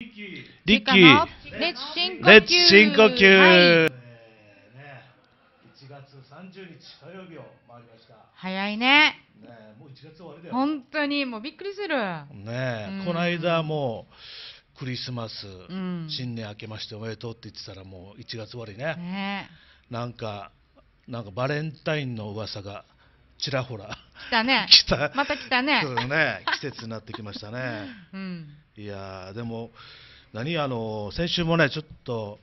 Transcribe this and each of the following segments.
リッキー、のレッツ深呼吸。レッツ深呼吸、はい。ね。1月30日火曜日を回りました。早いね。ねもう1月終わりだよ。本当にもうびっくりする。ねうん。この間もうクリスマス、うん。新年明けましておめでとうって言ってたらもう1月終わりね。ねなんかなんかバレンタインの噂がちらほら来たね。来た。また来たね。そうね。季節になってきましたね。うんいやーでも何あの先週もねちょっと、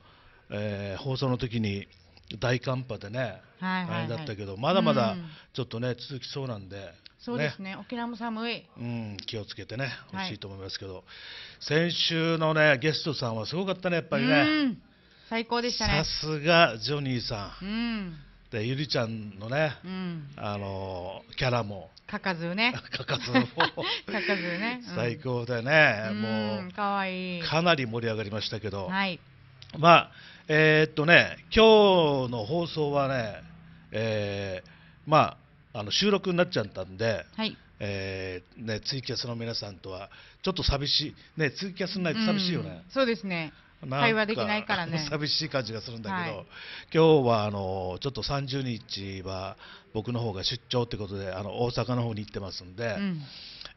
えー放送の時に大寒波でね、はいはいはい。あれだったけどまだまだうん。ちょっとね続きそうなんで、そうですね。沖縄も寒い。うん、気をつけてねはい。欲しいと思いますけど、先週のねゲストさんはすごかったねやっぱりうねん。最高でしたね。さすがジョニーさうんんでゆりちゃんのねうん。あのキャラも。かかずね。かかずも。かかずね。うん。最高でね、うんもかわいい。うかなり盛り上がりましたけど、はい。まあ、えーっとね、今日の放送はね、えーまあ、あの収録になっちゃったんで、はい。えーね、ツイキャスの皆さんとは、ちょっと寂しい、ね、ツイキャスないと寂しいよね。うん。そうですね会話できないからね。寂しい感じがするんだけど、はい。今日はあのちょっと30日は僕の方が出張ってことであの大阪の方に行ってますんで、うん。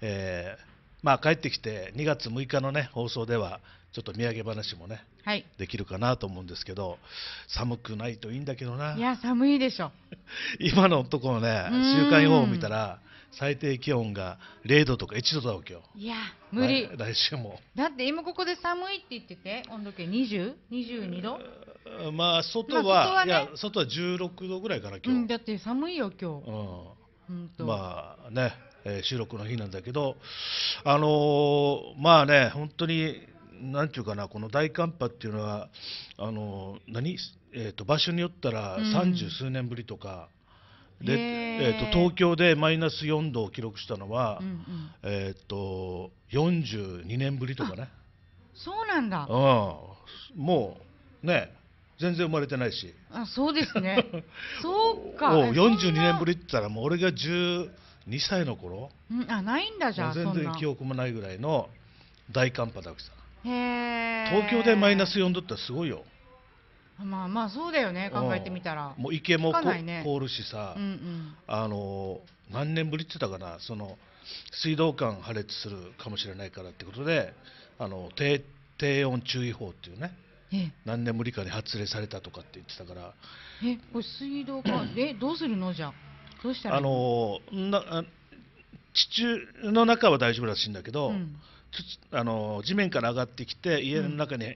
えーまあ、帰ってきて2月6日の、ね、放送ではちょっと土産話もねはい。できるかなと思うんですけど寒くないといいんだけどな。いや寒いでしょ。今のところねうん。週間予報を見たら最低気温が0度とか1度だわけよ。いや無理。来来週も。だって今ここで寒いって言ってて温度計 20?22 度？うんまあ外は,、まあ外はね。いや外は16度ぐらいかなうん今日、だって寒いよ今日。うん。うんと。まあね、えー収録の日なんだけど、あのーまあね、本当に、なんていうかな、この大寒波っていうのは、あのー何、えー、と場所によったらうん。三十数年ぶりとか、でえー、と東京でマイナス4度を記録したのは、うんうん。えー、と42年ぶりとかね、そうなんだ。うん、もうね、全然生まれてないし。あそうですね。そうか。もうえそんな42年ぶりって言ったら、もう俺が12歳の頃。うんあないんだじゃあ全然記憶もないぐらいの大寒波だわけさへえ東京でマイナス4度ってすごいよまあまあそうだよね考えてみたら。うん。もう池もね。凍るしさ、うんうん。あの何年ぶりって言ったかなその水道管破裂するかもしれないからってことであの低低温注意報っていうねえ何年ぶりかに発令されたとかって言ってたから。えこれ水道管 えどうするの？じゃあ。どうしたらいあいの？のなあ地中の中は大丈夫らしいんだけど、うん。土あの地面から上がってきて家の中に、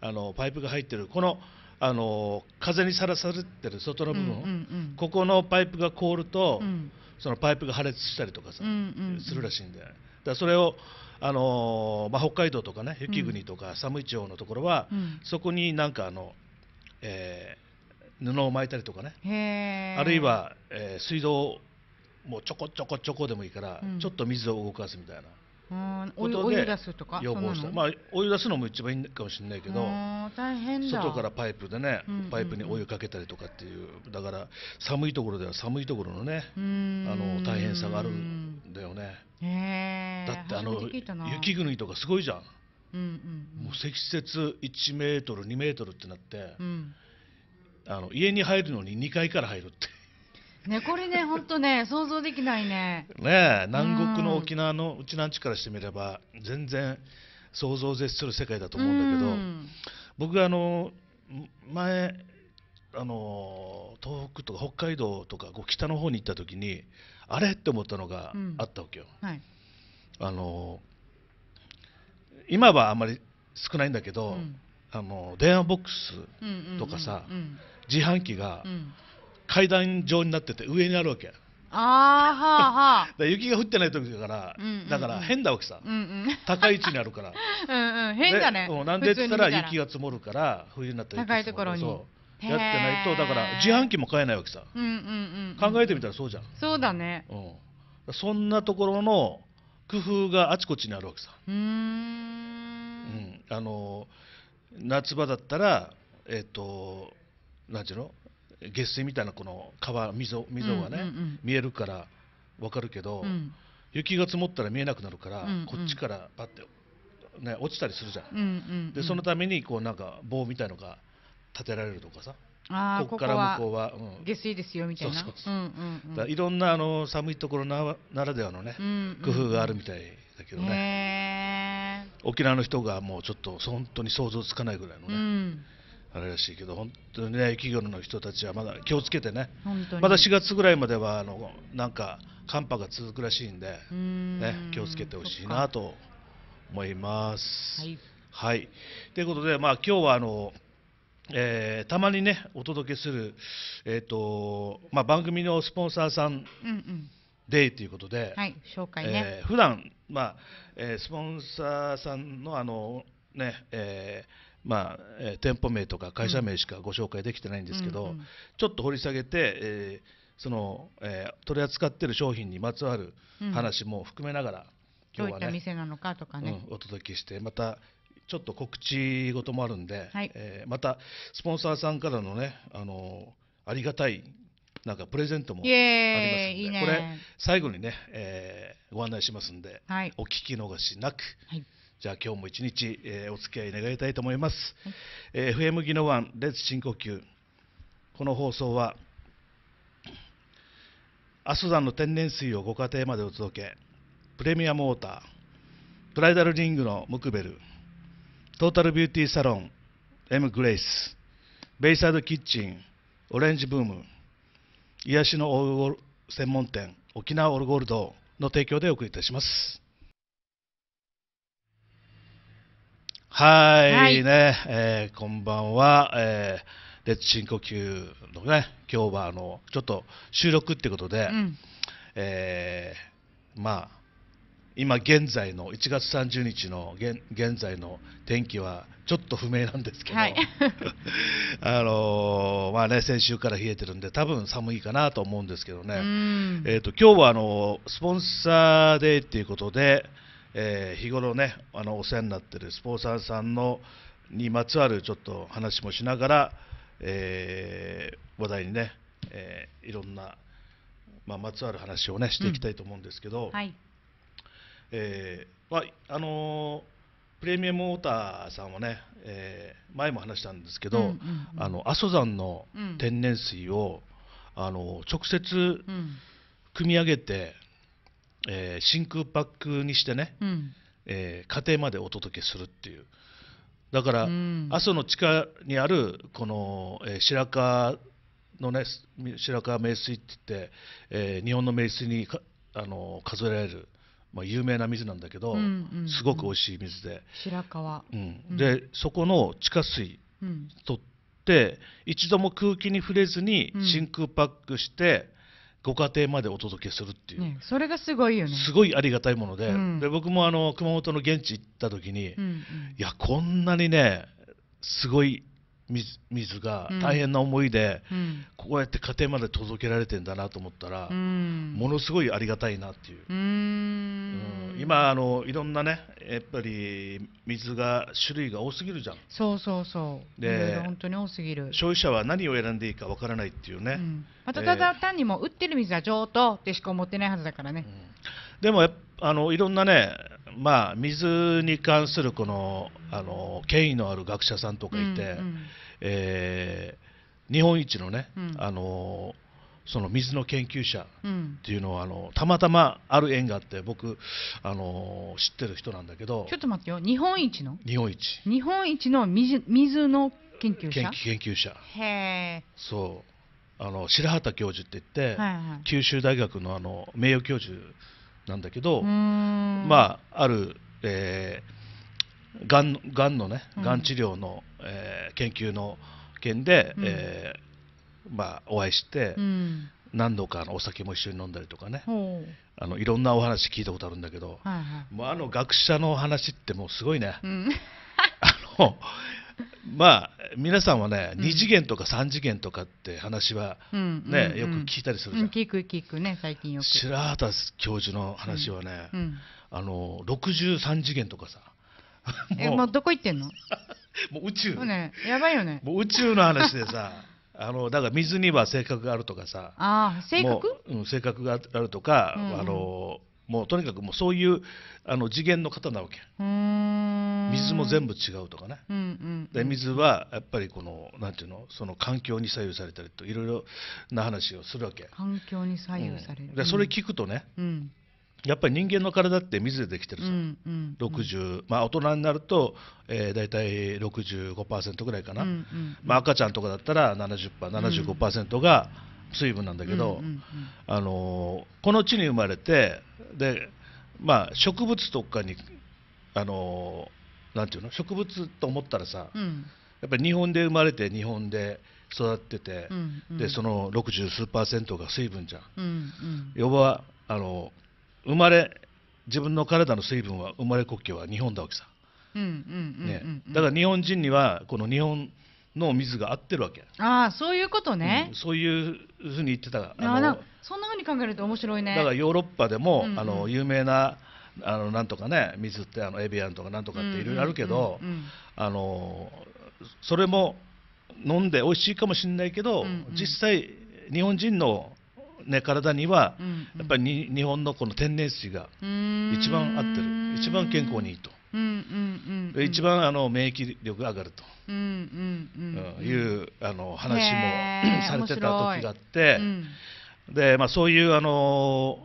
あのパイプが入ってるこのあの風にさらされてる外の部分、うんうんうん。ここのパイプが凍ると、うん。そのパイプが破裂したりとかさ、うんうんうん。するらしいんでだからそれをあの、まあ、北海道とかね雪国とか寒い地方のところは、うん。そこになんかあの、えー布を巻いたりとかね、あるいは、えー水道もうちょこちょこちょこでもいいから、うん。ちょっと水を動かすみたいな。ことでお湯出すとか予防した、まあ、お湯出すのも一番いいかもしれないけど、外からパイプでねうんうんうん、パイプにお湯かけたりとかっていう、だから寒いところでは寒いところのね、あの大変さがあるんだよね。だってあの雪国とかすごいじゃん、うんうんもう積雪1メートル、2メートルってなって、うん。あの家に入るのに2階から入るって。ねこれね 本当ね想像できないね。ねえ南国の沖縄のうちなんちからしてみれば全然想像を絶する世界だと思うんだけど、うん。僕あの前あの東北とか北海道とかこう北の方に行った時にあれって思ったのがうん。あったわけよ、はい。あの今はあんまり少ないんだけど、うん。あの電話ボックスうんうんうんとかさうん。自販機がうん階段状になってて上にあるわけ。ああはあはあ。ら雪が降ってない時だから、うんうんうん。だから変だわけさ、うんうん。高い位置にあるから。うんうん。変だね。でうんなんでって言ったら普通に見雪が積もるから冬になったら雪高いところに。そう。やってないとだから自販機も買えないわけさ。うんうんうん考えてみたらそうじゃん、そうだね。うん、そんなところの工夫があちこちにあるわけさ、うーうんん。あの夏場だったらえっ、となんていうの？下水みたいなこの川溝溝がね、うんうんうん。見えるからわかるけど、うん。雪が積もったら見えなくなるから、うんうん。こっちからパッてね、落ちたりするじゃん。うんうんうん。でそのためにこうなんか棒みたいのが立てられるとかさ、ああ、ここから向こうは、うん。下水ですよみたいな。そうそうそう。うんうんいろんなあの寒いところなならではのね、うんうん。工夫があるみたいだけどね、へ沖縄の人がもうちょっと本当に想像つかないぐらいのーね、うん。あれらしいけど、本当にね、企業の人たちはまだ気をつけてね。まだ4月ぐらいまではあのなんか寒波が続くらしいんで、ね、気をつけてほしいなと思います。はい。はい。ということで、まあ、今日はあの、えーたまにね、お届けする、えーとまあ、番組のスポンサーさんうんうん。デーということで、はい、紹介ね。えー普段、まあえースポンサーさんのあの、ねえーまあえー店舗名とか会社名しかご紹介できてないんですけど、うんうんちょっと掘り下げて、えーそのえー取り扱っている商品にまつわる話も含めながら、どういった今日はね、店なのかとかね。うん、お届けして、またちょっと告知事もあるんで、はいえーまたスポンサーさんからのね、あのありがたいなんかプレゼントもあイりますエーイ、いいんで、これね。最後にね、えーご案内しますんで、はい。お聞き逃しなく、はい。じゃあ今日も一日、えーお付き合い願いたいと思います。えー FM ギノワンレッツ深呼吸。この放送は、阿蘇山の天然水をご家庭までお届け、プレミアムウォーター、ブライダルリングのムクベル、トータルビューティーサロン、M グレイス、ベイサイドキッチン、オレンジブーム、癒しのオルゴール専門店、沖縄オルゴールドの提供でお送りいたします。はい、はい。ね、えーこんばんは、えー、レッツ深呼吸のね、今日はあのちょっと収録ってことで、うん。えーまあ、今現在の1月30日の現現在の天気はちょっと不明なんですけど、はい。あのーまあね、先週から冷えてるんで、多分寒いかなと思うんですけどね、うん。えー、と今日はあのスポンサーデーということで、えー日頃ねあのお世話になっているスポンサーさんのにまつわるちょっと話もしながら、えー話題にね、えーいろんな、まあ、まつわる話をねしていきたいと思うんですけど、はい。えーまああのープレミアムウォーターさんはね、えー前も話したんですけど、うんうんうんあの阿蘇山のうん天然水を、あの直接うん。組み上げて、えー真空パックにしてね、うん。えー家庭までお届けするっていう。だから、うん。阿蘇の地下にあるこの、えー白川のね白川名水って言って、えー日本の名水にかあの数えられる、まあ、有名な水なんだけど、うんうんうん。すごく美味しい水で、白川。うん。うん。でそこの地下水うん。取って一度も空気に触れずにうん。真空パックして、ご家庭までお届けするっていう、ね、それがすごいよね。すごいありがたいもので,、うんで僕もあの熊本の現地行った時に、いうんうん。やこんなにねすごい水水がうん大変な思いで、うん。こうやって家庭まで届けられてんだなと思ったら、うん。ものすごいありがたいなっていう。うんん。今あのいろんなねやっぱり水が種類が多すぎるじゃんそうそうそう。で本当に多すぎる。消費者は何を選んでいいかわからないっていうね、うん、またえーただ単にもう売ってる水は上等ってしか思ってないはずだからね。でもあのいろんなね、まあ、水に関するこのあの権威のある学者さんとかいて、うんうん。えー日本一のね、うん。あのその水の研究者うん。っていうのはあのたまたまある縁があって僕あの知ってる人なんだけどちょっと待ってよ、日本一の？日本一。日本一の水水の研究研者研究者。へそう。あの白畑教授って言って、え、はいはい。九州大学のあの名誉教授なんだけど、まあ、ある、えー、がんがんのね、うん。がん治療の、えー研究の件で、うん。えーまあ、お会いして、うん、何度かあのお酒も一緒に飲んだりとかね、あのいろんなお話聞いたことあるんだけど、はいはい。もうあの学者の話ってもうすごいね。うん、あの まあ、皆さんはね、うん2次元とか3次元とかって話は、うん、ねうんよく聞いたりするじゃんうん、聞く聞くね、最近よく。白畑教授の話はね、うん、あの63次元とかさ、え、もうもうどこ行ってんの？もう宇宙、そうね、やばいよね。もう宇宙の話でさ、あのだから水には性格があるとかさ、ああ、性格？もううん、性格があるとか、うんうんあのもうとにかくもうそういうあの次元の方なわけ。水も全部違うとかね。うんうんで水はやっぱりこのなんていうの？その環境に左右されたりといろいろな話をするわけ、環境に左右される、うん。でそれ聞くとねうん。やっぱり人間の体って水でできてるさ、うんうん60まあ大人になると、えー、大体65%ぐらいかな、うんうんまあ、赤ちゃんとかだったら 70%75% が水分なんだけど、うんうんあのーこの地に生まれてで、まあ、植物とかに、あのーなんていうの植物と思ったらさ、うん。うんやっぱり日本で生まれて日本で育ってて、うんうん。でその60数パーセントが水分じゃん。うんうん。要はあの生まれ自分の体の水分は生まれ故郷は日本だわけさ、うんうんうんねうんうん。だから日本人にはこの日本の水が合ってるわけ、ああそういうことね。うん、そういうふうに言ってた。ああのそんなふうに考えると面白いね。だからヨーロッパでも、うんうん。あの有名なあのなんとかね水ってあのエビアンとかなんとかっていろいろあるけど、うんうん。うんあのそれも飲んで美味しいかもしれないけど、うんうん。実際日本人の、ね、体には、うんうん。やっぱりに日本のこの天然水が一番合ってる。一番健康にいいと、うんうんうんうん。で一番あの免疫力が上がると、うんうんいうあの話もされてた時があって、うん。でまあ、そういうあの、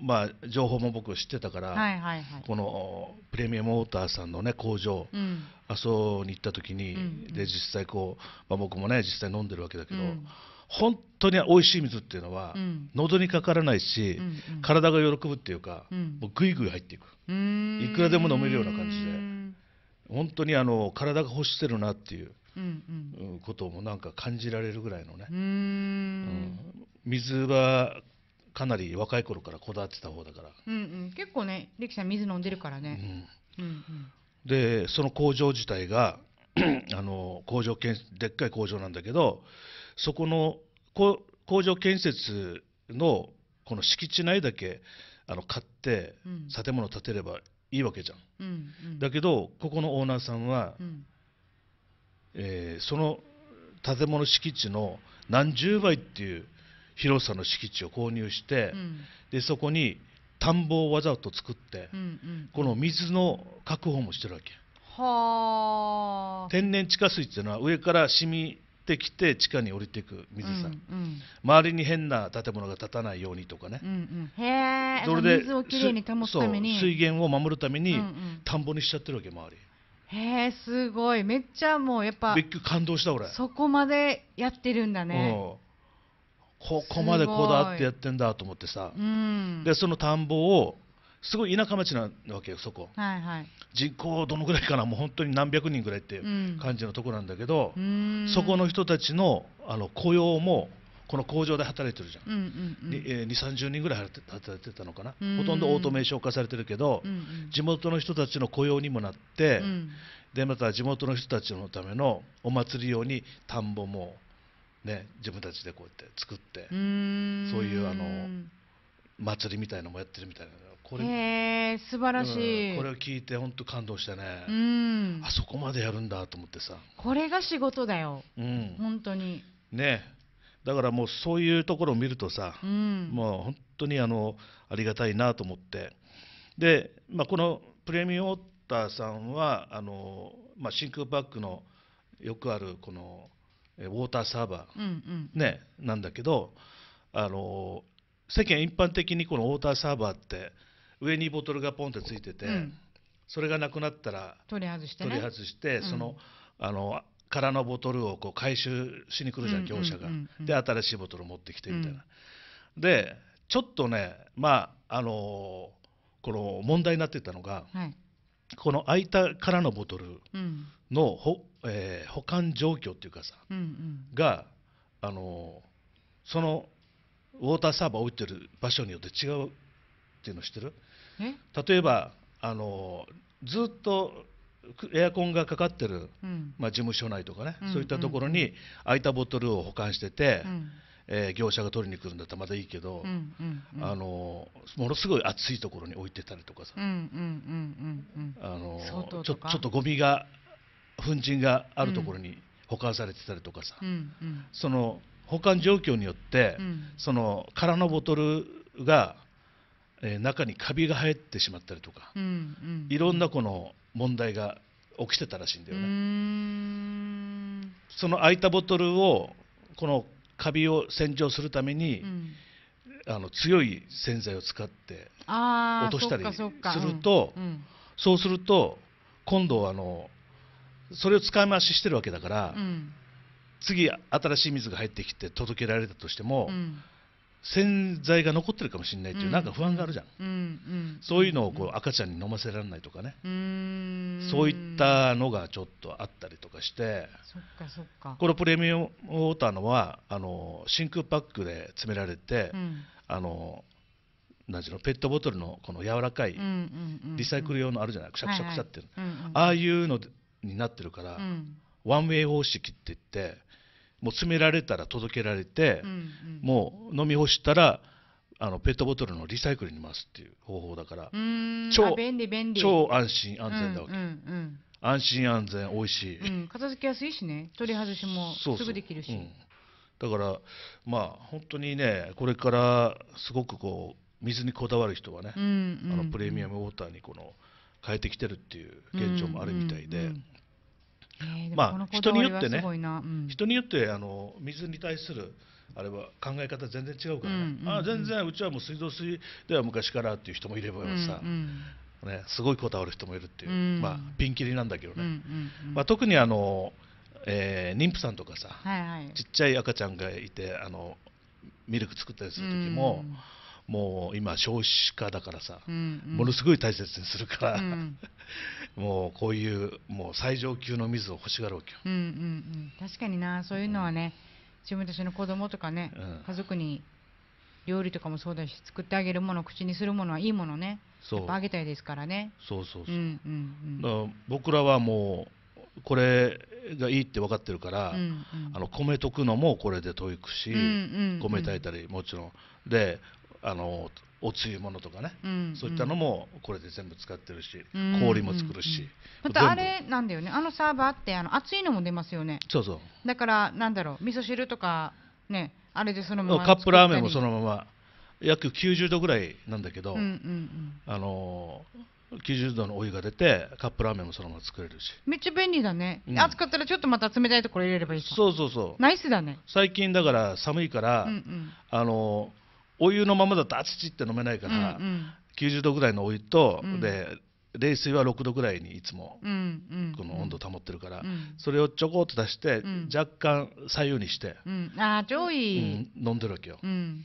まあ、情報も僕知ってたから、はいはいはい。このプレミアムウォーターさんの、ね、工場、うん。阿蘇に行った時に、うん。で実際こう、まあ、僕もね実際飲んでるわけだけど、うん本当に美味しい水っていうのは、うん。喉にかからないし、うんうん。体が喜ぶっていうか、うん。もうぐいぐい入っていく。いくらでも飲めるような感じで。うん本当にあの体が欲してるなっていううんうん。こともなんか感じられるぐらいのね、うん。水はかなり若い頃からこだわってた方だから、うんうん。結構ね力さん水飲んでるからね。うん。うんうん。でその工場自体が あの工場建でっかい工場なんだけどそこのこ工場建設のこの敷地内だけあの買ってうん。建物建てればいいわけじゃん。うんうん。だけどここのオーナーさんは、うん。えーその建物敷地の何十倍っていう広さの敷地を購入して、うん。でそこに田んぼをわざと作って、うんうん。この水の確保もしてるわけ。はあ。天然地下水っていうのは上から染みてきて地下に降りていく水さ、うんうん。周りに変な建物が建たないようにとかね。う、んうん。へえそれで水をきれいに保つために。水源を守るために、うんうん。田んぼにしちゃってるわけ周り。へえすごい。めっちゃもうやっぱびっくり感動した俺。そこまでやってるんだね。うん。ここまでこだわってやってんだと思ってさ、うん。でその田んぼをすごい田舎町なわけよそこ。はいはい。人口どのぐらいかな？もう本当に何百人ぐらいっていううん。感じのとこなんだけどう、ーん。そこの人たちのあの雇用もこの工場で働いてるじゃん。うんうんうん。にえー2 3 0人ぐらい働いてたのかな、うん。ほとんどオートメーション化されてるけど、うんうん。地元の人たちの雇用にもなって、うん。でまた地元の人たちのためのお祭り用に田んぼも、ね、自分たちでこうやって作って、そういうあの祭りみたいのもやってるみたいなこれへえ素晴らしい、うんこれを聞いて本当感動してね、うん。あそこまでやるんだと思ってさ、これが仕事だよ。うん。本当に。ね、だからもうそういうところを見るとさ、うん。もう本当にあのありがたいなと思って、で、まあ、このプレミアムウォーターさんは、あのまあ、真空パックのよくあるこのえウォーターサーバうんうん。ー、ね、なんだけど、あの世間一般的にこのウォーターサーバーって、上にボトルがポンってついてて、うん。それがなくなったら取り外してね。取り外して、うん。そのあの空のボトルをこう回収しに来るじゃん、うん業者が。うんうん。うんで、新しいボトルを持ってきてみたいな。で、ちょっとね、まあ、あのこの問題になってたのが、はい。この空いた空のボトルうん。のほ、えー保管状況っていうかさ、うんうん。が、あのそのウォーターサーバー置いてる場所によって違うっていうの知ってる？え例えば、あのずっとくエアコンがかかってるうん。まあ、事務所内とかね、うんそういったところうんに空いたボトルを保管してて、うん。えー業者が取りに来るんだったらまだいいけど、うんうんうん。あのものすごい暑いところに置いてたりとかさ、ちょっとゴミが粉塵があるところに保管されてたりとかさ、うんうん。その保管状況によって、うん。その空のボトルが、えー中にカビが生えてしまったりとか、うんうんいろんなこの問題が起きてたらしいんだよね。ん。その空いたボトルをこのカビを洗浄するために、うん。あの強い洗剤を使って落としたりするとうんうん。そうすると今度はあのそれを使い回ししてるわけだから、うん。次新しい水が入ってきて届けられたとしても、うん洗剤が残ってるかもしれないっていう、なんか不安があるじゃん、うん。うん。そういうのをこう赤ちゃんに飲ませられないとかね、うそういったのがちょっとあったりとかして、そっかそっか。このプレミアムウォーターのはあの真空パックで詰められて、うん。あのなんうのペットボトルのこの柔らかいうんうんうんリサイクル用のあるじゃない、くしゃくしゃくしゃってああいうのになってるから、うん。ワンウェイ方式って言ってもう詰められたら届けられて、うんうん。もう飲み干したらあのペットボトルのリサイクルに回すっていう方法だから、超あ便利便利。超安心安全だわけ、うんうん安心安全美味しい、うんうん片付けやすいしね。取り外しもすぐできるし。うん。だからまあ本当にねこれからすごくこう水にこだわる人はね、うんうん。あのプレミアムウォーターにこの変えてきてるっていう現状もあるみたいで、うんうんうんまあ人によってね人によってあの水に対するあれは考え方全然違うからね、うんうんうん。あ全然うちはもう水道水では昔からっていう人もいればさ、うんね、すごいこだわる人もいるっていう、うん。まあピンキリなんだけどうんうんね、うんうん。まあ、特にあの、えー妊婦さんとかさ、はいはい。ちっちゃい赤ちゃんがいてあのミルク作ったりする時も、もう今少子化だからさ、うんうん。ものすごい大切にするから、うん。もうこういうもう最上級の水を欲しがるわけよ。うんうんうん。確かにな。そういうのはね自分たちの子供とかね、うん。家族に料理とかもそうだし作ってあげるもの口にするものはいいものね。そう。あげたいですからね。そうそうそう。う、んうん。だから僕らはもうこれがいいって分かってるから、うんうん。あの米溶くのもこれで溶くし、うんうんうん。米炊いたりもちろん。であのおつゆものとかね、うんそういったのもこれで全部使ってるし、うん。氷も作るし、またあれなんだよね。あのサーバーってあの熱いのも出ますよね。そうそう。だからなんだろう味噌汁とかねあれでそのままカップラーメンもそのまま。約90度ぐらいなんだけど、うんうんうん。あの90度のお湯が出てカップラーメンもそのまま作れるし。めっちゃ便利だね、うん。熱かったらちょっとまた冷たいところ入れればいいさそうそうそう。ナイスだね。最近だから寒いから、うんうん。あのお湯のままだとあちちって飲めないかうんうら、ん90度ぐらいのお湯と、うん。で冷水は6度ぐらいにいつもこの温度を保ってるから、うん。それをちょこっと出して、うん。若干左右にして、うん、ああ超ういい、ん飲んでるわけよ。うん。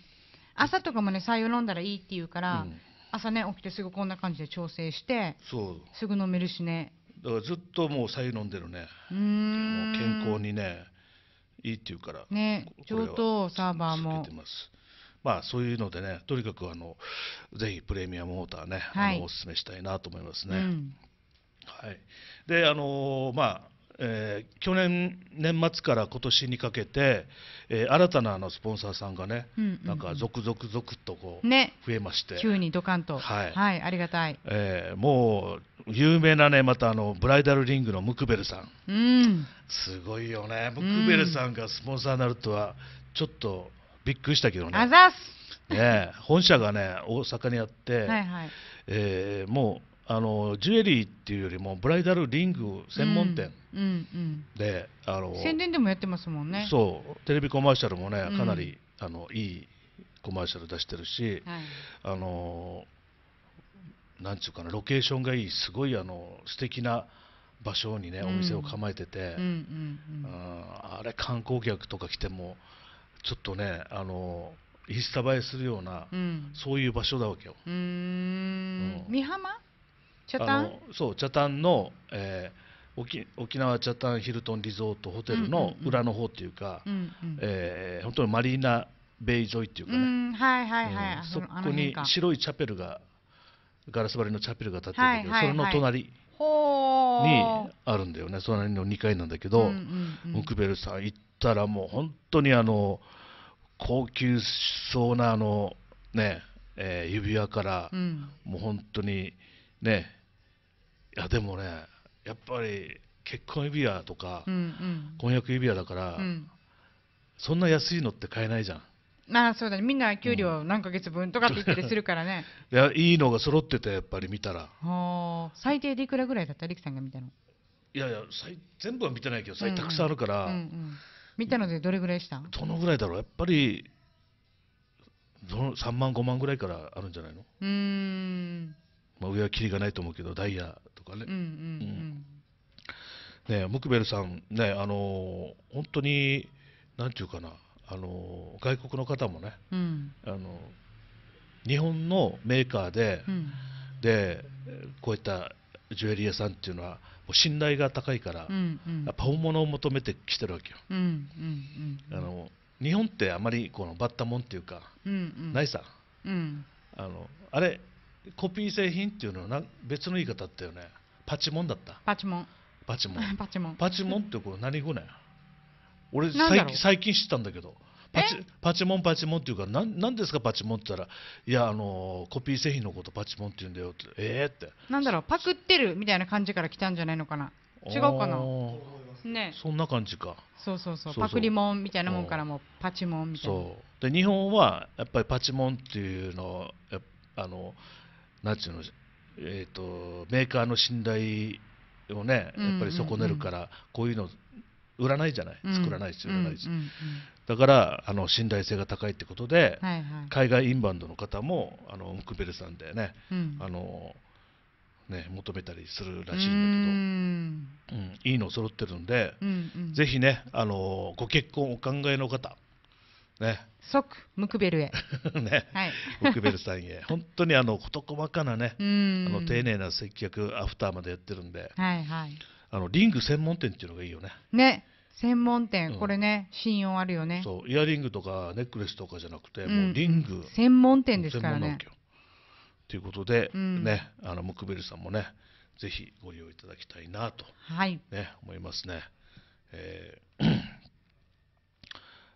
朝とかもね白湯飲んだらいいって言うから、うん。朝ね起きてすぐこんな感じで調整してそう。すぐ飲めるしね。だからずっともう左右飲んでるね、健康にねいいっていうからね上等サーバーも。続けてますまあそういうのでねとにかくあのぜひプレミアムモーターね、はい。あのおすすめしたいなと思いますね、うん。はい、であのーまあえー去年年末から今年にかけて、えー新たなあのスポンサーさんがね、なんか続々続とこうね。増えまして、急にドカンと。はいありがたい。えーもう有名なねまたあのブライダルリングのムクベルさん。うん。すごいよね。ムクベルさんがスポンサーになるとはちょっとびっくりしたけどね。あざっす。ね本社がね大阪にあって、はいはい。えーもうあのジュエリーっていうよりもブライダルリング専門店うんうんで、あのうん宣伝でもやってますもんね。そうテレビコマーシャルもねうん。かなり、あのいいコマーシャル出してるし、はい。あのなんちゅうかなロケーションがいいすごいあの素敵な場所にね、うんお店を構えてて、うんうんうん。ああれ観光客とか来てもちょっとねあのインスタ映えするような、うん。そういう場所だわけよ。うーん。うん。美浜？茶あ炭のそう茶炭の、えー沖沖縄茶炭ヒルトンリゾートホテルの裏の方っていうか、うんうん。えー本当にマリーナベイ沿いっていうかね、うんはいはいはい、うん。あそこに白いチャペルがガラス張りのチャペルが建ってるんだけど、はいはいはい。それの隣にあるんだよね。隣の2階なんだけど、ムクベルさん行ったらもう本当にあの高級そうなあのね、えー指輪から、うん。もう本当にねいやでもねやっぱり結婚指輪とか、うんうん。婚約指輪だから、うん。そんな安いのって買えないじゃんああそうだね。みんな給料何ヶ月分とかって言ったりするからね。いやいいのが揃っててやっぱり見たら。はあ最低でいくらぐらいだったリキさんが見たの？いやいや最全部は見てないけど最うんうん。たくさんあるから、うんうん。見たのでどれぐらいした？どのぐらいだろう？やっぱりどの3万5万ぐらいからあるんじゃないの、うーん。まあ、上はキリがないと思うけどダイヤとかね、うんうんねムクベルさんねあのー本当になんていうかなあのー外国の方もねうん。うんあの日本のメーカーで、うん。でこういったジュエリー屋さんっていうのは信頼が高いから、うんうん。やっぱ本物を求めてきてるわけよ、うんうんうん。あの日本ってあまりこのバッタモンっていうか、うんうん。ないさ。うん。あのあれコピー製品っていうのはな別の言い方だったよね。パチモンだった。パチモン。パチモン。パチモン。パチモンってこれ何語なんや？俺最近最近知ったんだけど。パチパチモンパチモンっていうかなんなんですかパチモンって言ったら。いやあのコピー製品のことパチモンって言うんだよって。ええって。なんだろうパクってるみたいな感じから来たんじゃないのかな。違うかな？ね。そんな感じか。そうそうそう。そうそう。パクリモンみたいなもんからもパチモンみたいな。そう。で日本はやっぱりパチモンっていうのをやっあのなんていうのえー、とメーカーの信頼をねやっぱり損ねるから、こういうの売らないじゃない、うん。作らないし売らないし、だからあの信頼性が高いってことで、はいはい。海外インバウンドの方もあのムクベルさんでね。うん。あのね求めたりするらしいんだけんど、うん。いいの揃ってるんで、うんうん。ぜひねあのご結婚お考えの方ね。即ムクベルへ。ね。はい。ムクベルさんへ。本当にあの事細かなね、あの丁寧な接客アフターまでやってるんで。はいはいあのリング専門店っていうのがいいよね。ね。専門店、うん。これね信用あるよね。そう。イヤリングとかネックレスとかじゃなくて、うん。もうリング。専門店ですからね。ということで、うん。ねあのムクベルさんもねぜひご利用いただきたいなと。はい。ね、思いますね。えー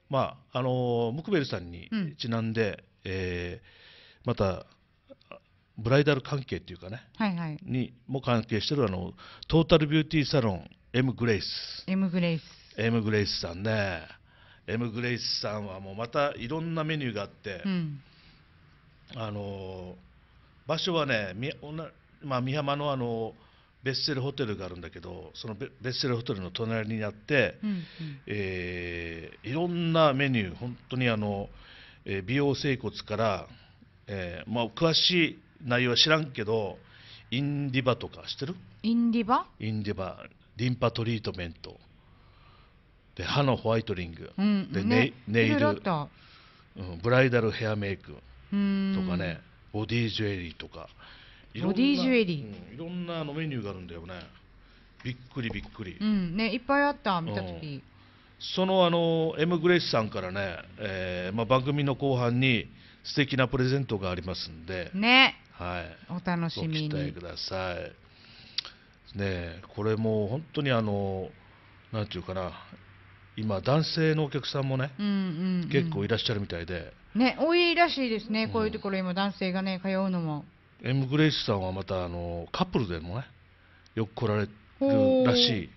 まああのムクベルさんにうん。ちなんで、えーまたあブライダル関係っていうかね。はいはい。にも関係してるあのトータルビューティーサロン M グレイス M グレイス M グレイスさんね。M グレイスさんはもうまたいろんなメニューがあって、うん。あの場所はね、みおなまあ、美浜のあのベッセルホテルがあるんだけど、そのベベッセルホテルの隣にあって、うんうん。えーいろんなメニュー、本当にあの、えー美容整骨から、えーまあ、詳しい内容は知らんけど、インディバとか知ってる？インディバ？インディバ、リンパトリートメント、で歯のホワイトリング、うんでねネイいろいろあネイルうんブライダルヘアメイク。とかね、ボディジュエリーとか、いろんなボディジュエリー。うんいろんなあのメニューがあるんだよね。びっくりびっくり。うんねいっぱいあった見た時。そのあの M グレイスさんからね、えーまあ、番組の後半に素敵なプレゼントがありますんで、ねはい、お楽しごみに。期待ください。ねえこれもう本当にあの、なんていうかな、今、男性のお客さんもね、うんうんうん。結構いらっしゃるみたいで、ね多いらしいですね、うんこういうところ今男性がね通うのも。M グレイスさんはまたあのカップルでもね、よく来られるらしい。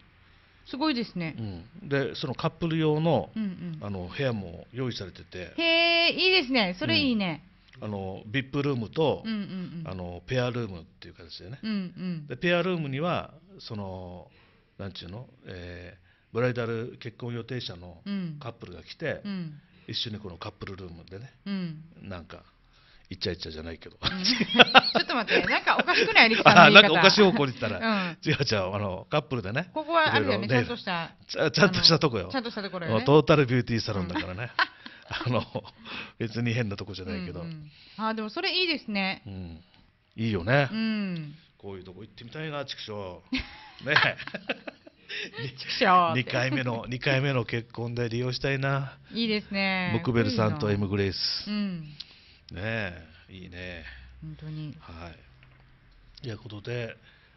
すごいですね。うん、でそのカップル用の,、うんうん。あの部屋も用意されてて。へえいいですね。それいいねあの VIP ルームと、うんうんうん。あのペアルームっていう形でね。うんうん。でペアルームにはそのなんちゅうの、えーブライダル結婚予定者のうん。カップルが来て、うん。一緒にこのカップルルームでねうん。なんかイチャイチャじゃないけど、うん。ちょっと待って、なんかおかしくない、リキさんのあ言い方。なんかおかしい方向に行ったら、うん。違う違うあのカップルでねここはあるよね、ちゃんとした。ちゃちゃんとしたとこよ。ちゃんとしたところよね。トータルビューティーサロンだからね、あの別に変なとこじゃないけど、うんうんあーでもそれいいですね。うん、いいよね、うん。こういうとこ行ってみたいな、畜生。ねちくしょう2回目の、二回目の結婚で利用したいな。いいですね。ムクベルさんといい M なグレイス。ねうん。え、いいね。本当に。はい。ということで、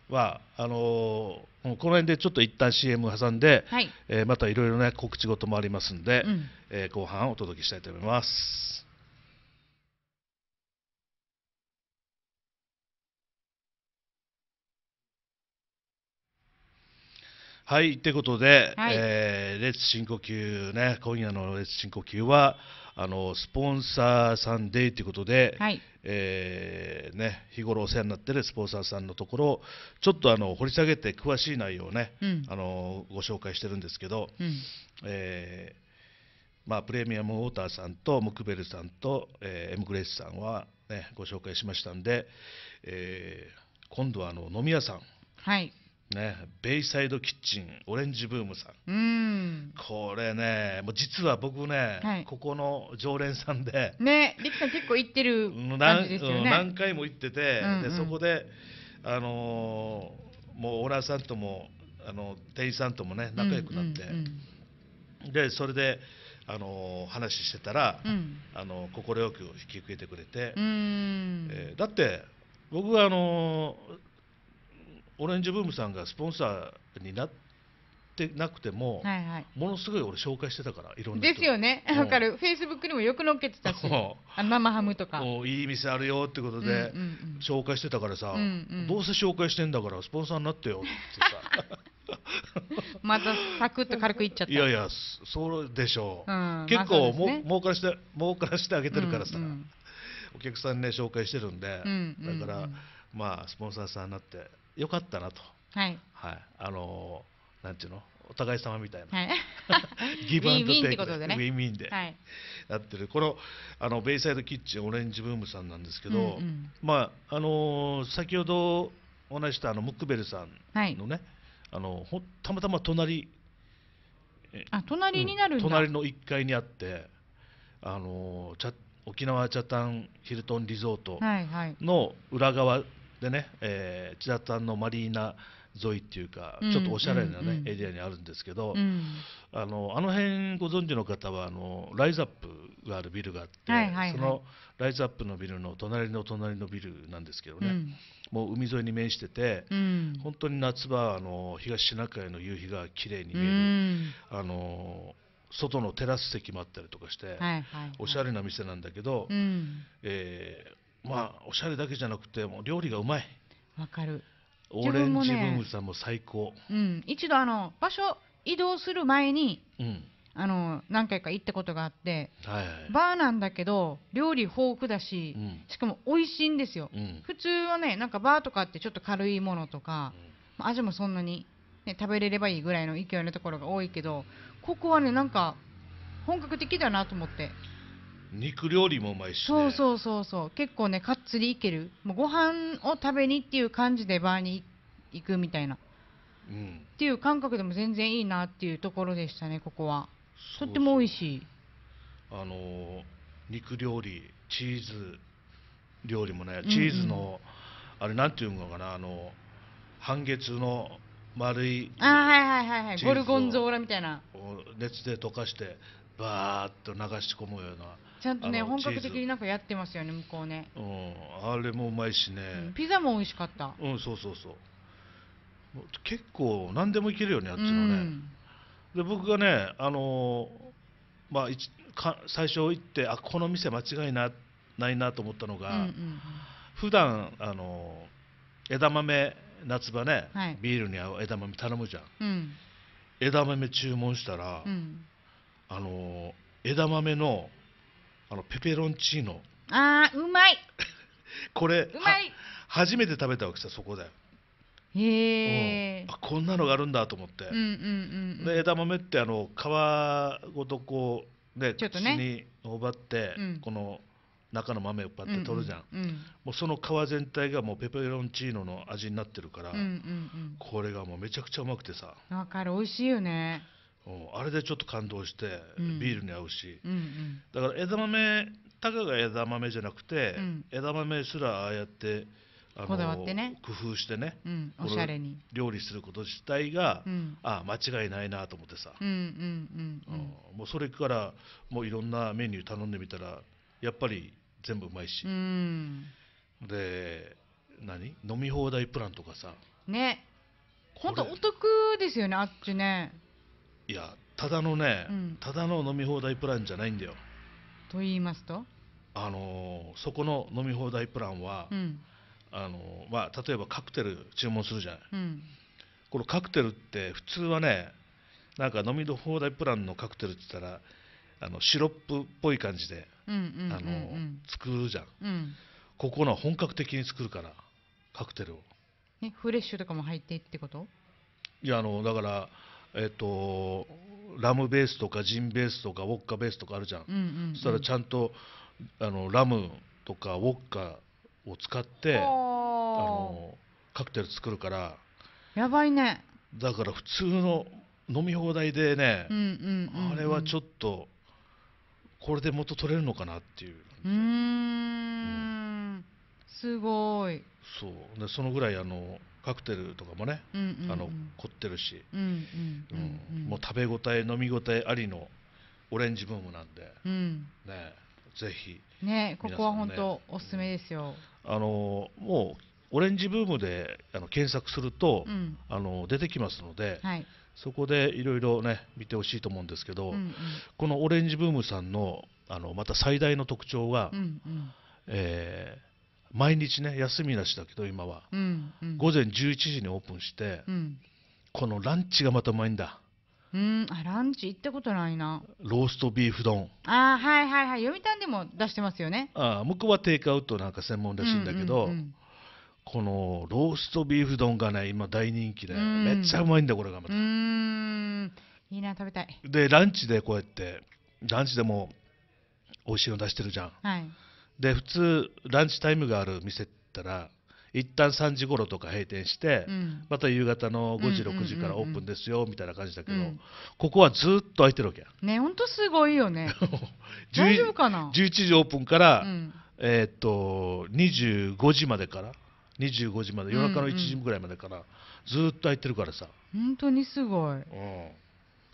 は、あのーこの辺でちょっと一旦 CM 挟んで、はい。えーまたいろいろね、告知事もありますんで、うん。えー後半お届けしたいと思います。はい、ってことで、はい。えーレッツ深呼吸ね、今夜のレッツ深呼吸は、あのスポンサーさんデーということで、はい。えーね、日頃お世話になっているスポンサーさんのところを、ちょっとあの掘り下げて詳しい内容をね、うん。あのご紹介してるんですけど、うん。えーまあ、プレミアムウォーターさんとムクベルさんと、えーエムグレースさんは、ね、ご紹介しましたんで、えー今度はあの飲み屋さん、はいね、ベイサイドキッチンオレンジブームさん。うーん。これねもう実は僕ね、はい。ここの常連さんで、ねリキさん結構行ってるうん感じですようんね何回も行ってて、うんうん。でそこで、あのーもうオーナーさんともあの店員さんともね仲良くなって、うんでそれで、あのー話してたらうん。うんあの快く引き受けてくれて、えーだって僕はあのーオレンジブームさんがスポンサーになってなくても、はいはい。ものすごい俺紹介してたからいろんな人。ですよね。うん。わかる。フェイスブックにもよく載っけてたし。あの生ハムとか。もういい店あるよってことで、うんうんうん。紹介してたからさ、うんうん。どうせ紹介してんだからスポンサーになってよってさ。またサクッと軽くいっちゃった。いやいやそそうでしょう、うん。結構も、まあね。儲からして儲からしてあげてるからさ、うんうんお客さんにね紹介してるんで、うんうんうん。だから、まあスポンサーさんになってよかったなと。はい。はい。あのーなんていうの？お互い様みたいな、はい。ギブアンドテイクでね。ウィンウィンではい。やってる。このあのベイサイドキッチンオレンジブームさんなんですけど、うんうん。まああのー先ほどお話ししたあのムックベルさんはい。のね、あのほんたまたま隣あ隣になるんだ、うん。隣の1階にあってあのーチャ沖縄チャタンヒルトンリゾートはいはい。の裏側でね、えーチャタンのマリーナ沿いっていうか、うんちょっとおしゃれな、ねうんうん。エリアにあるんですけど、うん。あのあの辺ご存知の方はあのライズアップがあるビルがあって、はいはいはい。そのライズアップのビルの隣の隣のビルなんですけどね、うん。もう海沿いに面してて、うん。本当に夏場はあの東シナ海の夕日が綺麗にう見える、ん。あの外のテラス席もあったりとかして、はいはい。おしゃれな店なんだけど、うん。えーまあおしゃれだけじゃなくてもう料理がうまい。わかる。オレンジブームさんも最高、うん。一度あの場所移動する前にうん。あの何回か行ったことがあってはいはいバーなんだけど料理豊富だし、うん。しかも美味しいんですよ、うん。普通はねなんかバーとかってちょっと軽いものとか、まあ味もそんなに、ね、食べれればいいぐらいの勢いのところが多いけどここはねなんか本格的だなと思って肉料理もうまいし、ね、そうそうそうそう。結構ねかっつりいける。もうご飯を食べにっていう感じでバーに行くみたいな。っうん、ていう感覚でも全然いいなっていうところでしたねここは。とっても美味しい。あのー肉料理チーズ料理もねうんチーズの、あれなんていうのかなあの半月の丸いあーはいはいはいはいゴルゴンゾーラみたいな。を熱で溶かしてバーッと流し込むような、ちゃんとね本格的になんかやってますよね向こうね、うん、あれもうまいしうん。ね、ピザも美味しかった。うんそうそうそう。結構何でもいけるよねあっちうのね、ん。で僕がねあのーまあ一か最初行ってあこの店間違いなないなと思ったのが、うんうん普段あの枝豆夏場ね、はい。ビールに合う枝豆頼むじゃん。うん。枝豆注文したら、うん。あの枝豆のあのペペロンチーノ。あーうまい。これうまい。は初めて食べたわけさそこで、へえうん。あこんなのがあるんだと思って、うんうんうんうん。で枝豆ってあの皮ごとこうねちょっとね。口に頬張って、うん。この中の豆をパッて取るじゃん、うんうんもうその皮全体がもうペペロンチーノの味になってるから、うんうんこれがもうめちゃくちゃうまくてさ、うんわかる。美味しいよね。うんあれでちょっと感動して、うん。ビールに合うし。うんうん。だから枝豆たかが枝豆じゃなくて、うん。枝豆すらああやってあのこだわってね。工夫してねうん。おしゃれに。料理すること自体が、うん。あ間違いないなと思ってさ、もうそれからもういろんなメニュー頼んでみたらやっぱり全部うまいし。う、ん。で何？飲み放題プランとかさ。ね。これ。ほんとお得ですよねあっちねいやただのね、うん。ただの飲み放題プランじゃないんだよ。と言いますと？あのーそこの飲み放題プランは、うん。あのーまあ、例えばカクテル注文するじゃない。うん。このカクテルって普通はねなんか飲み放題プランのカクテルって言ったらあのシロップっぽい感じで、作るじゃん。うん。ここのは本格的に作るからカクテルを。ねフレッシュとかも入ってってこと？いやあのだからえっ、とラムベースとかジンベースとかウォッカベースとかあるじゃん、うんうん、うん、そしたらちゃんとあのラムとかウォッカを使ってああのカクテル作るから。やばいね。だから普通の飲み放題でねうん、うんうん、うん、あれはちょっっとこれで元取れるのかなっていう。うすごい。そう。でそのぐらいあのカクテルとかもね、うんうんうん。あの凝ってるし、うんうんううんもう食べ応え飲み応えありのオレンジブームなんで。うん。ねぜひ。ねここは本当おすすめですよ、あのもうオレンジブームであの検索すると、うん。あの出てきますので、はい、そこでいろいろね見てほしいと思うんですけど、うんうん。このオレンジブームさんのあのまた最大の特徴は、うんうん。えー毎日ね休みなしだけど今は、うんうん。午前11時にオープンして、うん。このランチがまたうまいんだ。うんあランチ行ったことないな。ローストビーフ丼。あーはいはいはい。読谷でも出してますよね。あー向こうはテイクアウトなんか専門らしいんだけど、うんうんこのローストビーフ丼がね今大人気で、うん。めっちゃうまいんだこれがまた、うん。いいな食べたい。でランチでこうやってランチでも美味しいの出してるじゃん。はいで普通ランチタイムがある店って言ったら一旦3時頃とか閉店して、うん。また夕方の5時、うんうんうんうん。6時からオープンですよみたいな感じだけど、うん。ここはずっと開いてるわけ。やねほんとすごいよね。大丈夫かな？11時オープンから、うん。えーっと25時までから25時まで夜中の1時ぐらいまでから、ずっと開いてるからさ、本当にすごい。うん、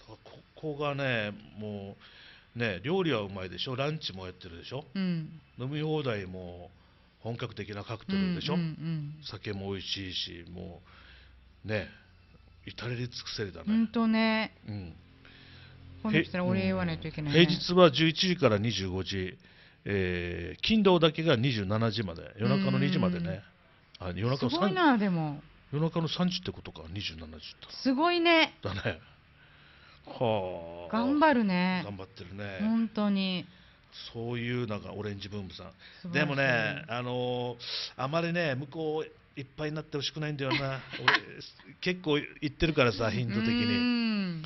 ここがねもうね料理はうまいでしょ。ランチもやってるでしょ。うん。飲み放題も本格的なカクテルでしょ、うんうん酒も美味しいしもうね至れり尽くせりだうん、ほんね、とねうん。今度来たらお礼言わないといけない、ね、平日は11時から25時、えー金土だけが27時まで。夜中の2時までね。あ夜中のすごい 3, なでも。夜中の3時ってことか。27時すごいね。だねはあ。頑張るね。頑張ってるね、本当に。そういうなんかオレンジブームさん。でもねあのーあまりね向こういっぱいになってほしくないんだよな。俺結構行ってるからさ頻度的うにん。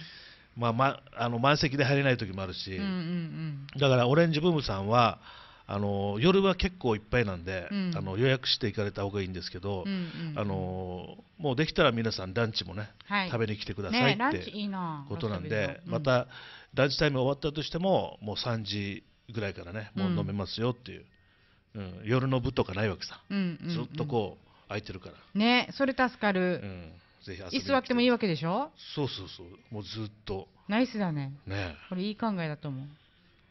まあ、まあの満席で入れない時もあるし、うんうん。だからオレンジブームさんはあの夜は結構いっぱいなんで、うん。あの予約して行かれた方がいいんですけど、うんうんうん。あのもうできたら皆さんランチもね、はい。食べに来てくださいってねランチいいなことなんで、フまたランチタイム終わったとしてももう3時ぐらいからねもう飲めますよっていう、うん夜の部とかないわけさ、うんうんうん。ずっとこう空いてるから、ねそれ助かうる、ん、ぜひ遊びに来て居座ってもいいわけでしょ？そうそうそう。もうずっと。ナイスだね。ね。これいい考えだと思う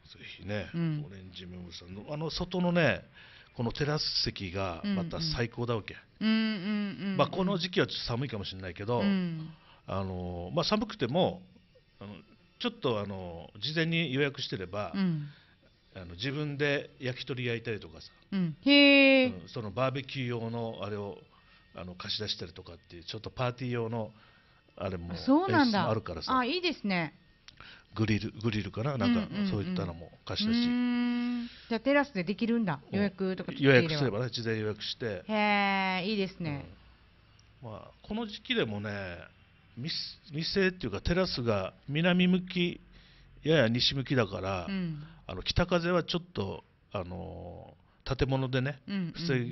ぜひね、うん。オレンジムームさんのあの外のねこのテラス席がまた最高だわけ、うんうんうんまあ、この時期はちょっと寒いかもしれないけど、うん。あのまあ、寒くてもあのちょっとあの事前に予約してれば、うん。あの自分で焼き鳥焼いたりとかさ、うん。へそのバーベキュー用のあれをあの貸し出したりとかっていうちょっとパーティー用のあれもあるからさ。あいいですねグリルグリルかな？なんかうんうんうん。そういったのも貸しう出し、じゃあテラスでできるんだ？うん予約とか予約すればね事前予約して、へえいいですね、うん。まあ、この時期でもね店店っていうかテラスが南向きやや西向きだから、うん。あの北風はちょっとあの建物でね防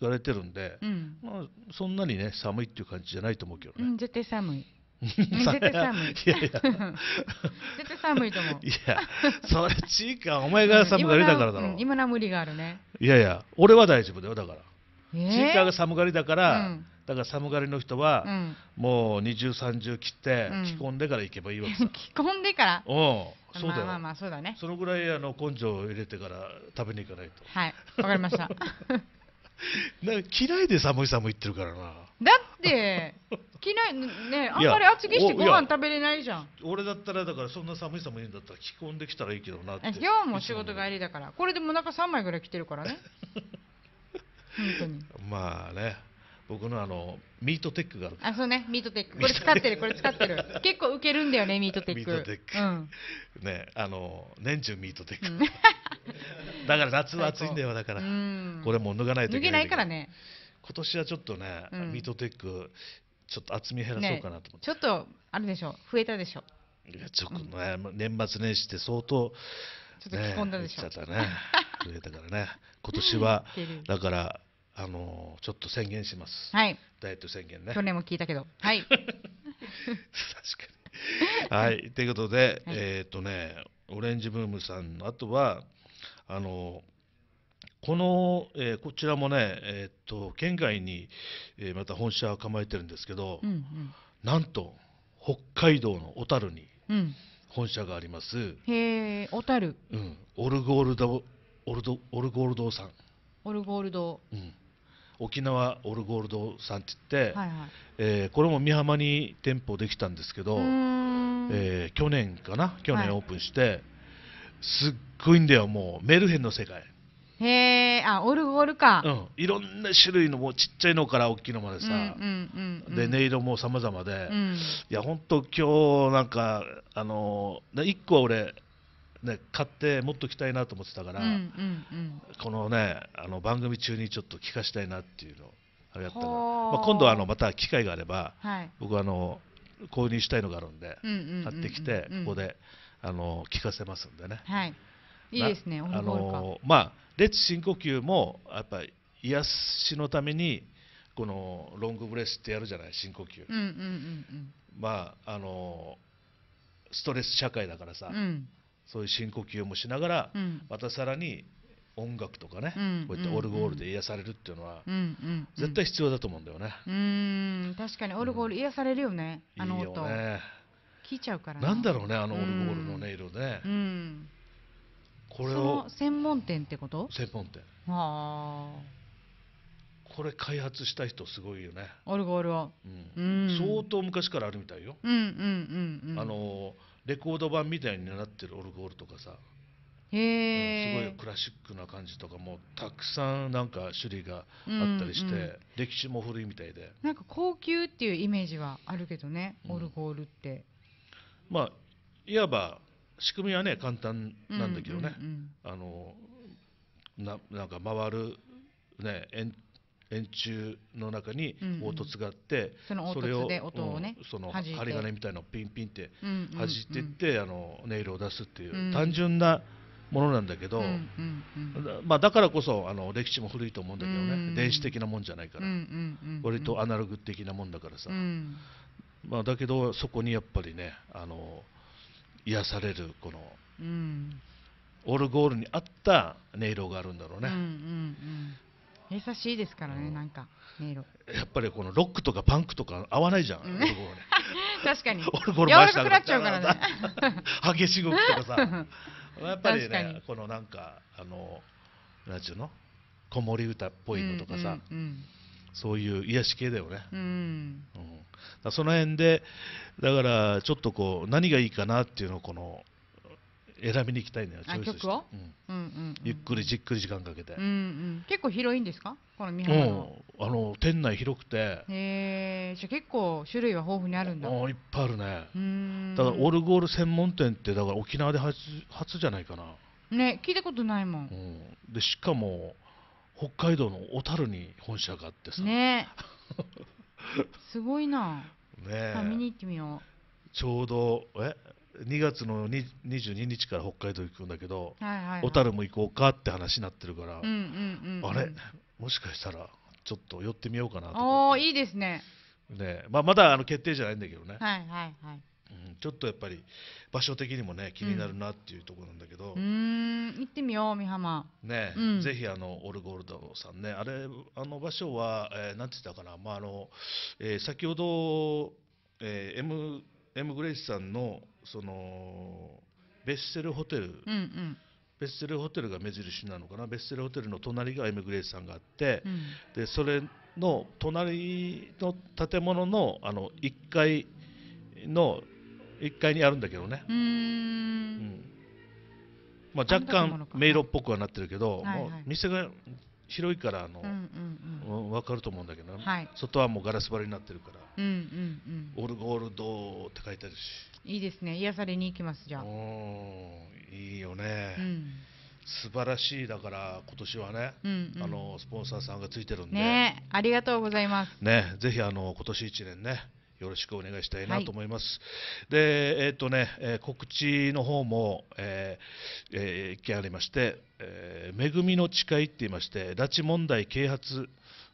がれてるんで、うん。まあ、そんなにね寒いっていう感じじゃないと思うけどね、うん、絶対寒い絶対寒い。いやいや。絶対寒いと思う。いやそれちいかお前が寒がりだからだろ、うん今のは無理があるね。いやいや俺は大丈夫だよだから、えちいかが寒がりだから、うん。だから寒がりの人は、うん。もう20、30切ってうん。着込んでから行けばいいわけさ。着込んでから？うん、そうだよ。まあまあまあそうだね。そのぐらいあの根性を入れてから食べに行かないと。はいわかりました。だな嫌いで寒い寒い言ってるからな。って嫌いねあんまり厚着してご飯食べれないじゃん。俺だったらだからそんな寒い寒いんだったら着込んできたらいいけどなって。あ今日も仕事帰りだから。これでもお腹3枚ぐらい来てるからね。本当に。まあね。僕のあのミートテックがある。あそうね。ミートテック。これ使ってるこれ使ってる。結構ウケるんだよねミートテック。ミートテック。うん。ねあの年中ミートテック、うん。だから夏は暑いんだよだから、うん。これもう脱がないと脱げいけなだけど。ないいからね今年はちょっとね、うん。ミートテックちょっと厚み減らそうねかなと思って、ちょっとあるでしょ。増えたでしょ。いやちょっとね、年末年始って相当ちょっと着込んだでしょ、ね、言っちゃったね。増えたからね。今年はだからあのちょっと宣言します、はい。ダイエット宣言ね。去年も聞いたけど。はい。確かに。はい、ということで、はい。えーっとね、オレンジブームさん、あとは、あの、この、えーこちらもね、えーっと、県外に、えーまた本社を構えてるんですけど、うんうん。なんと、北海道の小樽にうん。本社があります、へえ小樽。うん、オルゴールド、オルドオルゴールドさん、オルゴールド。うん、沖縄オルゴールドさんって言って、はいはい。えーこれも美浜に店舗できたんですけど、えー去年かな？去はい。年オープンして、すっごいんだよもう。メルヘンの世界、へえあオルゴールか。うん、いろんな種類のもうちっちゃいのから大きいのまでさ、で音色も様々で、いうん。や本当今日なんかあのー1個は俺ね買って持っときたいなと思ってたから、うんうんうん。このねあの番組中にちょっと聞かしたいなっていうのあれやったら、ほー。まあ、今度はあのまた機会があればはい。僕はあの購入したいのがあるんで、うんうんうんうん買ってきて、うん。ここであの聞かせますんでね。はい。いいですね。あのまあ列深呼吸もやっぱり癒しのためにこのロングブレスってやるじゃない深呼吸、うんうんうんまああのストレス社会だからさ、うん。うんそういう深呼吸もしながら、うん。またさらに音楽とかね、うんこういったオルゴールで癒されるっていうのは、うんうん絶対必要だと思うんだよね、うーん確かにオルゴール癒されるよねあのいいよ音。ね聞いちゃうからな。んだろうねあのオルゴうんールの音色ね、うんこれをその専門店ってこと？専門店。あこれ開発した人すごいよね、あオルゴールをうん。うん。相当昔からあるみたいよ、うんうんうんうん。あのレコード版みたいになってるオルゴールとかさ、へえすごいクラシックな感じとかもたくさんなんか種類があったりして、うんうん。歴史も古いみたいで。なんか高級っていうイメージはあるけどね、うん。オルゴールって。まあいわば仕組みはね簡単なんだけどね、あのななんか回る、ね、円円柱の中に凹凸があって、その凹凸で音をねうんその針金みたいのをピンピンって弾いていって、あの音色を出すっていう、うん。単純なものなんだけど、まあ、だからこそあの歴史も古いと思うんだけどね、うん電子的なもんじゃないから、割とアナログ的なもんだからさ、うん。まあ、だけどそこにやっぱりねあの癒されるこのうん。オルゴールに合った音色があるんだろうね、うんうんうん。優しいですからね、うん。なんか音色。やっぱりこのロックとかパンクとか合わないじゃん、うん。オルゴールね 確かに。オルゴール回しながかくなっちゃうからね。激しい動きとかさ。やっぱりねこのなんかあのなんちゅうの？子守歌っぽいのとかさ、うんそういう癒し系だよね、うん。うん。その辺でだからちょっとこう何がいいかなっていうのをこの選びに行きたいんだよあチョイスして。うん。うんうんうん。ゆっくりじっくり時間かけて、うんうん。結構広いんですか？この三う浜のんあの店内広くて。へえじゃあ結構種類は豊富にあるんだ。いっぱいあるね。だからオルゴール専門店ってだから沖縄で初初じゃないかな、ね聞いたことないもうんん、でしかも北海道の小樽に本社があってさ。ね。すごいな。ねあ見に行ってみよちょうどえ2月のに22日から北海道行くんだけどうはいはいはい。小樽も行こうかって話になってるから、うんうんうんうん。あれ？もしかしたらちょっと寄ってみようかなとおいいですね。ねまあ、まだあの決定じゃないんだけどね、はいはいはいうん、ちょっとやっぱり場所的にもね気になるなっていうところなんだけど、うーん行ってみよう美浜。ね、うん。ぜひあのオルゴールドさんねあれあの場所は、えーなんて言ったかな、まああのえー先ほど、えー M, M グレイスさんのそのベッセルホテル、うんうん。ベッセルホテルが目印なのかな？ベッセルホテルの隣が M グレイスさんがあって、うん。でそれの隣の建物のあの1階の1階にあるんだけどね、うん。ん。まあ、若干迷路っぽくはなってるけど、もう店が広いからあの、うんうんうん。うんわかると思うんだけど、はい。外はもうガラス張りになってるからオルゴールドって書いてあるし。いいですね。癒されに行きますじゃあ。うんいいよね、うん。素晴らしいだから今年はね、あのスポンサーさんがついてるんで。ねありがとうございます。ねぜひあの今年1年ねよろしくお願いしたいはないと思います。で、えっ、とね、えー告知の方も、えーえー一件ありまして、えー、めぐみの誓いって言いまして、拉致問題啓発、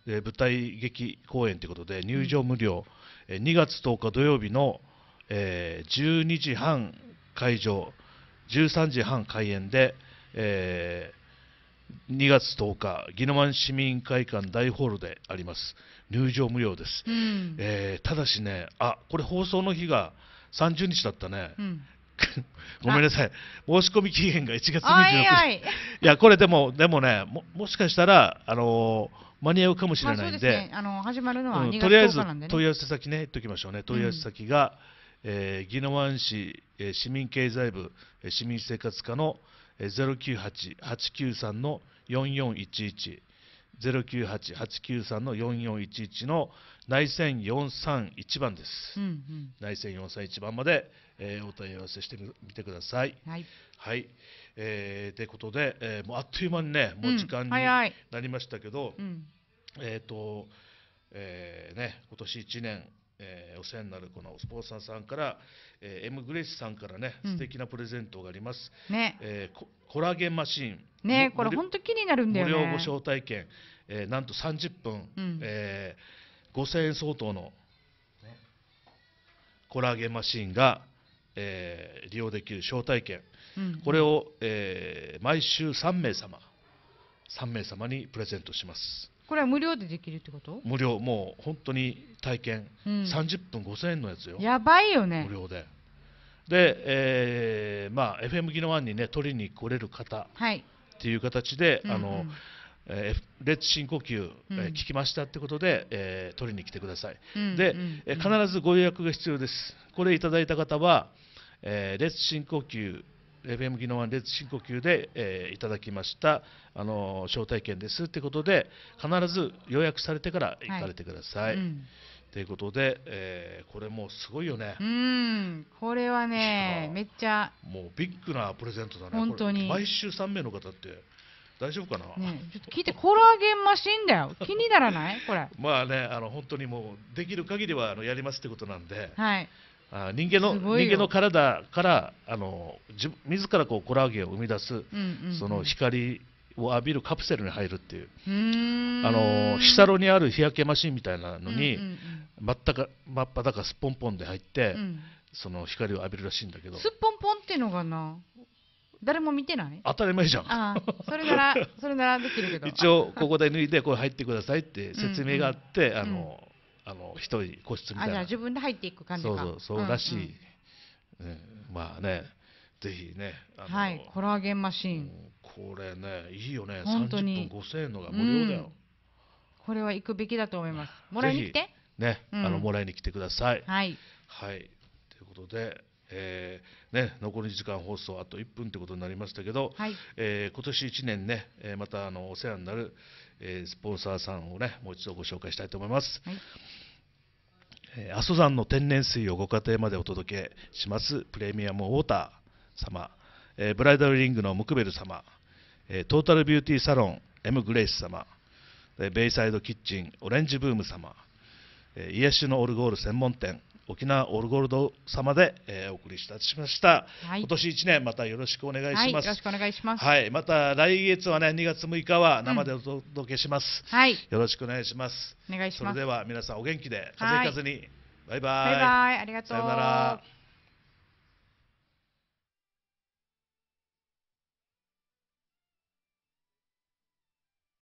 えー舞台劇公演ということで、入場無料、えー2月10日土曜日の、えー12時半会場、13時半開演で、えー2月10日、宜野湾市民会館大ホールであります。入場無料です。うん。えーただしね、あこれ放送の日が30日だったね。う、ん。ごめんなさい、申し込み期限が1月26日、あい。いや、これでも、でもね、ももしかしたら、あのー間に合うかもしまあれないんで。ですね、あの始まるのはうん2月とりあえず10日なんでね問い合わせ先ね、言っておきましょうね、問い合わせ先が、えー宜野湾市、えー市民経済部、えー市民生活課の、えー、098-893の4411、098-893の4411の内線431番です。うんうん内線431番まで、えーお問い合わせしてみみてください。はいはい。えーということで、えーもうあっという間にね、もう時間うんになりましたけど、うんえっ、と、えーね、今年1年、えーお世話になるこのスポンサーさんから、えー、M グレイスさんからね、うん。素敵なプレゼントがあります。ね。えーココラーゲンマシーン。ねこれ本当気になるんだよね。無料ご招待券、えーなんと30分、うん。えー5000円相当の、ねコラーゲンマシーンが、えー利用できる招待券、うん。これを、えー毎週3名様、3名様にプレゼントします。これは無料でできるってこと？無料、もう本当に体験、うん。30分5000円のやつよ、やばいよね。無料で。で、えーまあ、FM ギノワンにね、取りに来れる方はい。っていう形で、うんうん。あのえーレッツ深呼吸、えーうん聞きましたってことで、えー取りに来てください。うんで、うん。えー必ずご予約が必要です。これいただいた方は、えーレッツ深呼吸、FM ギノワンレッツ深呼吸で、えーいただきました、あのー招待券ですってことで、必ず予約されてから行かれてください。うん。ということで、えーこれもうすごいよね。うん。これはねめっちゃ。もうビッグなプレゼントだね。本当に。毎週3名の方って大丈夫かな、ねちょっと聞いてコラーゲンマシンだよ。気にならない？これ。まあね、あの本当にもうできる限りはあのやりますってことなんで、はいあ人間の人間の体からあの自分自らこうコラーゲンを生み出す、うんうんうん。その光を浴びるカプセルに入るっていう、あの日サロにある日焼けマシンみたいなのに、うんうん真っ裸すっぽんぽんで入って、うん。うんその光を浴びるらしいんだけど、すっぽんぽんっていうのがな誰も見てない？当たり前じゃん。ああそれならそれならできるけど。一応ここで脱いでこれ入ってくださいって説明があって、ん。あのあの一人個室みたいな。あじゃあ自分で入っていく感じか。そうそうそうらしい、んんうん。まあねぜひねあのはいコラーゲンマシン。うんこれねいいよね。30本当に。分5000円のが無料だよ、これは行くべきだと思います。もらいに来て？ね、うん。あのもらいに来てください。はい。はい。ということで、えーね、残り時間放送あと1分ということになりましたけど、はい。えー今年1年ね、えーまたあのお世話になる、えースポンサーさんをねもう一度ご紹介したいと思います。はい。えー阿蘇山の天然水をご家庭までお届けしますプレミアムウォーター様、えーブライダルリングのムクベル様、えートータルビューティーサロン M グレイス様、えーベイサイドキッチンオレンジブーム様、えー癒しのオルゴール専門店沖縄オルゴールド様で、えーお送りいたしました、はい。今年1年またよろしくお願いします、はいよろしくお願いします。はい、また来月はね、2月6日は生でお届けします。はい。よろしくお願いします。お願いします。それでは皆さんお元気で、はい。風邪ひかずに、バイバイ。バイバイ。ありがとう。さよなら。